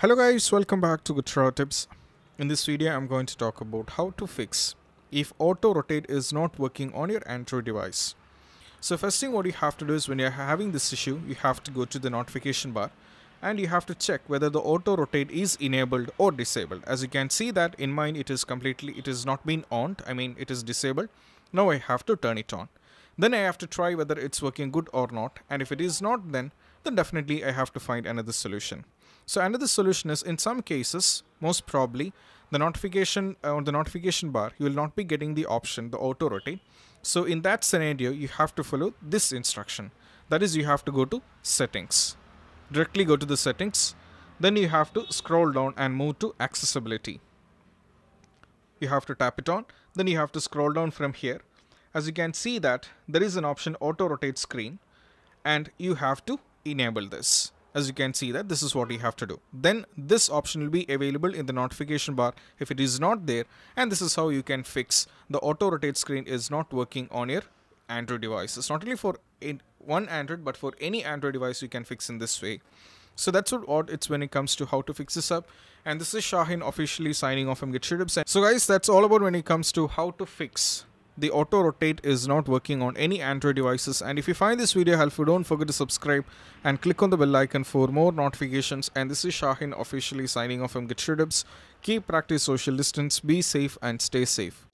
Hello guys, welcome back to Get Droid Tips. In this video, I'm going to talk about how to fix if auto rotate is not working on your Android device. So first thing what you have to do is when you're having this issue, you have to go to the notification bar and you have to check whether the auto rotate is enabled or disabled. As you can see that in mine it is completely, it is not been on, I mean it is disabled. Now I have to turn it on. Then I have to try whether it's working good or not and if it is not then, then definitely I have to find another solution. So another solution is in some cases, most probably, the notification uh, on the notification bar, you will not be getting the option, the auto rotate. So in that scenario, you have to follow this instruction. That is, you have to go to settings. Directly go to the settings. Then you have to scroll down and move to accessibility. You have to tap it on. Then you have to scroll down from here. As you can see that there is an option auto rotate screen and you have to enable this. As you can see that this is what you have to do. Then this option will be available in the notification bar if it is not there. And this is how you can fix. The auto rotate screen is not working on your android device. It's not only for one android but for any android device you can fix in this way. So that's what it's when it comes to how to fix this up. And this is Shahin officially signing off from GetDroidTips. So guys, that's all about when it comes to how to fix the auto rotate is not working on any Android devices and if you find this video helpful don't forget to subscribe and click on the bell icon for more notifications and this is Shahin officially signing off from GetDroidTips. Keep practice social distance, be safe and stay safe.